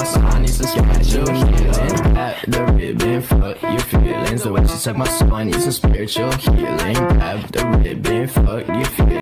my soul, I need some spiritual healing. Grab the ribbon, fuck your feelings. The way she took my soul, needs some spiritual healing. Grab the ribbon, fuck your feelings.